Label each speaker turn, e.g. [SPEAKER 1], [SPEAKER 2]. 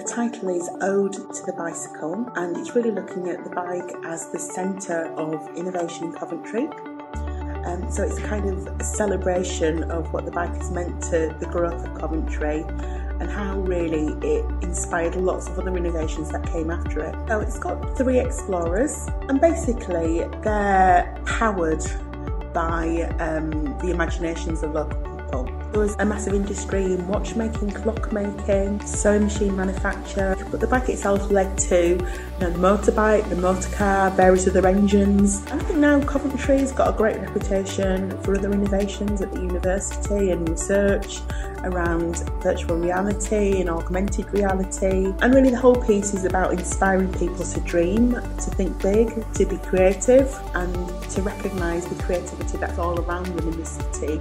[SPEAKER 1] The title is Ode to the Bicycle, and it's really looking at the bike as the centre of innovation in Coventry. Um, so it's kind of a celebration of what the bike has meant to the growth of Coventry and how really it inspired lots of other innovations that came after it. So it's got three explorers and basically they're powered by um, the imaginations of local people. There was a massive industry in watchmaking, clockmaking, sewing machine manufacture, but the bike itself led to you know, the motorbike, the motorcar, various other engines. I think now Coventry's got a great reputation for other innovations at the university and research around virtual reality and augmented reality. And really, the whole piece is about inspiring people to dream, to think big, to be creative, and to recognise the creativity that's all around them in the city.